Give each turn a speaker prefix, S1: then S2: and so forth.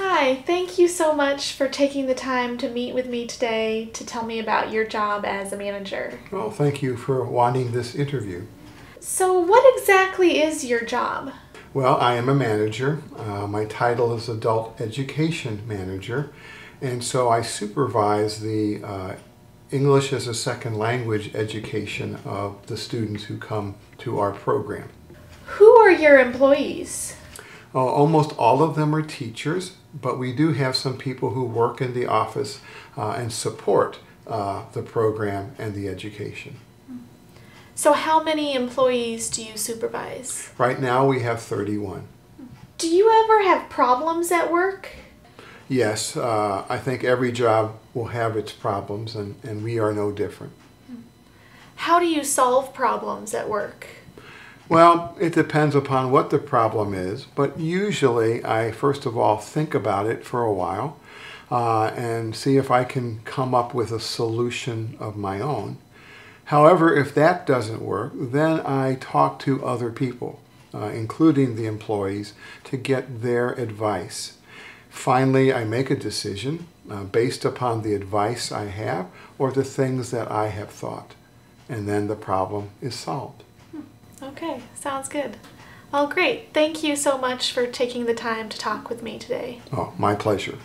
S1: Hi, thank you so much for taking the time to meet with me today to tell me about your job as a manager.
S2: Well, thank you for wanting this interview.
S1: So, what exactly is your job?
S2: Well, I am a manager. Uh, my title is Adult Education Manager, and so I supervise the uh, English as a second language education of the students who come to our program.
S1: Who are your employees?
S2: Uh, almost all of them are teachers, but we do have some people who work in the office uh, and support uh, the program and the education.
S1: So, how many employees do you supervise?
S2: Right now we have 31.
S1: Do you ever have problems at work?
S2: Yes, uh, I think every job will have its problems, and, and we are no different.
S1: How do you solve problems at work?
S2: Well, it depends upon what the problem is, but usually I first of all think about it for a while uh, and see if I can come up with a solution of my own. However, if that doesn't work, then I talk to other people, uh, including the employees, to get their advice. Finally, I make a decision uh, based upon the advice I have or the things that I have thought, and then the problem is solved.
S1: Okay, sounds good. Well, great. Thank you so much for taking the time to talk with me today.
S2: Oh, my pleasure.